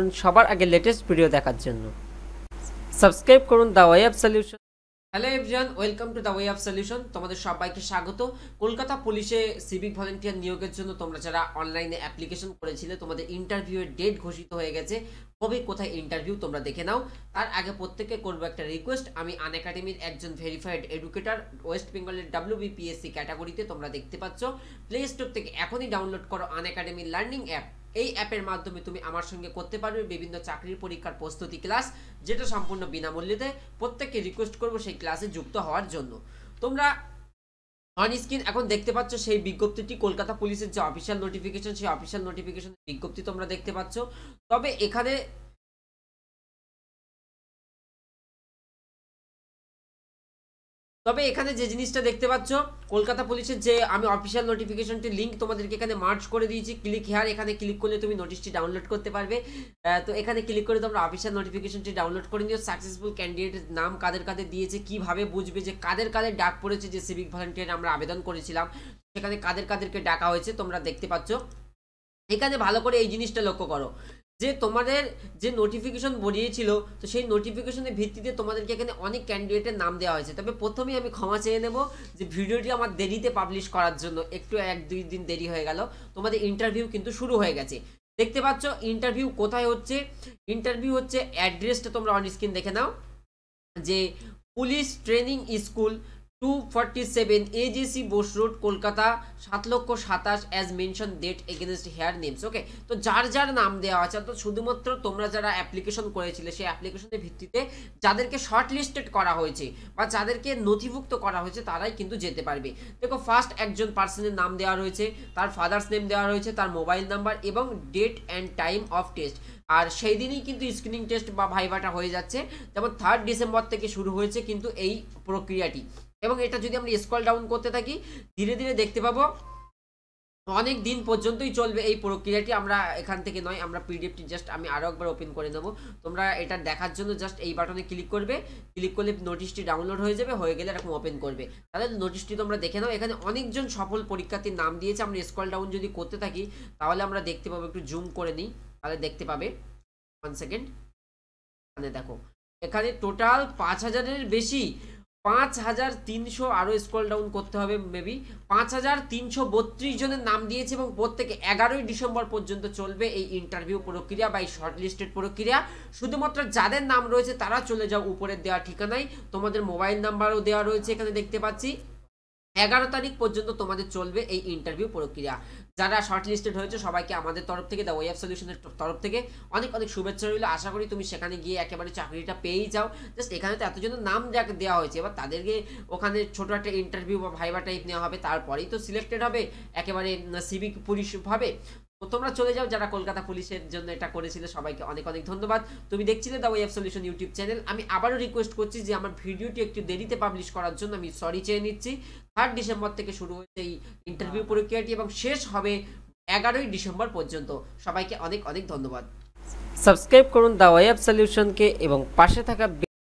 সবার আগে latest video দেখার জন্য। সাবস্ক্রাইব করুন the way of solution hello everyone welcome to the way of solution তোমাদের সবাইকে স্বাগত। কলকাতা পুলিশে সিভিক ভলেন্টিয়ার নিয়োগের জন্য তোমরা যারা অনলাইনে অ্যাপ্লিকেশন করেছিলে, তোমাদের ইন্টারভিউয়ের ডেট ঘোষিত হয়ে গেছে। কবে, কোথায় ইন্টারভিউ তোমরা দেখে নাও। তার আগে প্রত্যেককে করব একটা রিকোয়েস্ট আমি আন একাডেমির একজন ভেরিফাইড এডুকেটর ওয়েস্ট বেঙ্গলের ডাব্লিউ ডাব্লিউবিপিএসসি ক্যাটাগরিতে তোমরা দেখতে পাচ্ছ। প্লে স্টোর থেকে এখনই ডাউনলোড করো আন একাডেমির লার্নিং অ্যাপ এই অ্যাপের মাধ্যমে তুমি আমার সঙ্গে করতে পারবে বিভিন্ন চাকরির পরীক্ষার প্রস্তুতি ক্লাস, যেটা সম্পূর্ণ বিনামূল্যেতে প্রত্যেককে রিকোয়েস্ট করব সেই ক্লাসে যুক্ত হওয়ার জন্য। তোমরা অন স্ক্রিন এখন দেখতে পাচ্ছ সেই বিজ্ঞপ্তিটি, কলকাতা পুলিশের যে অফিসিয়াল নোটিফিকেশন সেই অফিসিয়াল নোটিফিকেশন বিজ্ঞপ্তি তোমরা দেখতে পাচ্ছ। তবে এখানে তবে এখানে যে জিনিসটা দেখতে পাচ্ছ, কলকাতা পুলিশের যে আমি অফিসিয়াল নোটিফিকেশনটি লিঙ্ক তোমাদেরকে এখানে মার্চ করে দিয়েছি। ক্লিক হেয়ার এখানে ক্লিক করলে তুমি নোটিশটি ডাউনলোড করতে পারবে। তো এখানে ক্লিক করে তোমরা অফিসিয়াল নোটিফিকেশনটি ডাউনলোড করে নিও। সাকসেসফুল ক্যান্ডিডেটের নাম কাদের কাদের দিয়েছে, কীভাবে বুঝবে যে কাদের কাদের ডাক পড়েছে, যে সিভিক ভলেন্টিয়ার আমরা আবেদন করেছিলাম, সেখানে কাদের কাদেরকে ডাকা হয়েছে তোমরা দেখতে পাচ্ছ। এখানে ভালো করে এই জিনিসটা লক্ষ্য করো। যে তোমাদের যে নোটিফিকেশন বেরিয়েছিল তো সেই নোটিফিকেশনের ভিত্তিতে তোমাদেরকে এখানে অনেক ক্যান্ডিডেটের নাম দেওয়া হয়েছে। তবে প্রথমেই আমি ক্ষমা চেয়ে নেব যে ভিডিওটি আমার দেরিতে পাবলিশ করার জন্য একটু এক দুই দিন দেরি হয়ে গেল। তোমাদের ইন্টারভিউ কিন্তু শুরু হয়ে গেছে। দেখতে পাচ্ছ ইন্টারভিউ কোথায় হচ্ছে? ইন্টারভিউ হচ্ছে অ্যাড্রেসটা তোমরা অন স্ক্রিন দেখে নাও। যে police training school two forty seven AGC Bose road Kolkata সাত লক্ষ সাতাশ as mention date against her names okay তো যার যার নাম দেওয়া আছে তো শুধুমাত্র তোমরা যারা অ্যাপ্লিকেশন করেছিলে, সেই অ্যাপ্লিকেশনের ভিত্তিতে যাদেরকে শর্ট লিস্টেড করা হয়েছে বা যাদেরকে নথিভুক্ত করা হয়েছে, তারাই কিন্তু যেতে পারবে। দেখো ফার্স্ট একজন পার্সনের নাম দেওয়া রয়েছে, তার ফাদার্স নেম দেওয়া রয়েছে, তার মোবাইল নাম্বার এবং date and time of test আর সেই দিনই কিন্তু স্ক্রিনিং টেস্ট বা ভাইভাটা হয়ে যাচ্ছে। যেমন থার্ড ডিসেম্বর থেকে শুরু হয়েছে কিন্তু এই প্রক্রিয়াটি। এবং এটা যদি আমরা স্কল ডাউন করতে থাকি, ধীরে ধীরে দেখতে পাবো অনেক দিন পর্যন্তই চলবে এই প্রক্রিয়াটি। আমরা এখান থেকে নয়, আমরা পিডিএফটি জাস্ট আমি আরও একবার ওপেন করে নেব। তোমরা এটা দেখার জন্য জাস্ট এই বাটনে ক্লিক করবে। ক্লিক করলে নোটিশটি ডাউনলোড হয়ে যাবে, হয়ে গেলে এরকম ওপেন করবে। তাহলে নোটিশটি তোমরা দেখে নাও, এখানে অনেকজন সফল পরীক্ষার্থীর নাম দিয়েছে। আমরা স্কল ডাউন যদি করতে থাকি, তাহলে আমরা দেখতে পাবো, একটু জুম করে নিই, তাহলে দেখতে পাবে। ওয়ান সেকেন্ড এখানে দেখো, এখানে টোটাল পাঁচ হাজারের বেশি পাঁচ হাজার তিনশো আরও স্ক্রল ডাউন করতে হবে মেবি পাঁচ হাজার তিনশো বত্রিশ জনের নাম দিয়েছে এবং প্রত্যেকে এগারোই ডিসেম্বর পর্যন্ত চলবে এই ইন্টারভিউ প্রক্রিয়া বা এই শর্টলিস্টেড প্রক্রিয়া। শুধুমাত্র যাদের নাম রয়েছে তারা চলে যাও উপরের দেওয়া ঠিকানায়। তোমাদের মোবাইল নাম্বারও দেওয়া রয়েছে এখানে দেখতে পাচ্ছি। এগারো তারিখ পর্যন্ত তোমাদের চলবে এই ইন্টারভিউ প্রক্রিয়া। যারা শর্টলিস্টেড হয়েছে, সবাইকে আমাদের তরফ থেকে দ্য ওয়েব সলিউশনের তরফ থেকে অনেক অনেক শুভেচ্ছা রইল। আশা করি তুমি সেখানে গিয়ে একেবারে চাকরিটা পেয়েই যাও। জাস্ট এখানে তো এতজনের নাম যাকে দেওয়া হয়েছে। এবার তাদেরকে ওখানে ছোটো একটা ইন্টারভিউ বা ভাইবা টাইপ নেওয়া হবে। তারপরেই তো সিলেক্টেড হবে। একেবারে সিভিক পুলিশ তো তোমরা চলে যাও যারা কলকাতা পুলিশের জন্য এটা করেছিলে, সবাইকে অনেক অনেক ধন্যবাদ। তুমি দেখছিলে the web solution YouTube channel আমি আবারও রিকোয়েস্ট করছি যে আমার ভিডিওটি একটু দেরিতে পাবলিশ করার জন্য আমি সরি চেয়ে নিচ্ছি। থার্ড ডিসেম্বর থেকে শুরু হয়েছে এই ইন্টারভিউ প্রক্রিয়াটি এবং শেষ হবে এগারোই ডিসেম্বর পর্যন্ত। সবাইকে অনেক অনেক ধন্যবাদ। সাবস্ক্রাইব করুন দ্য ওয়েব সলিউশনকে এবং পাশে থাকা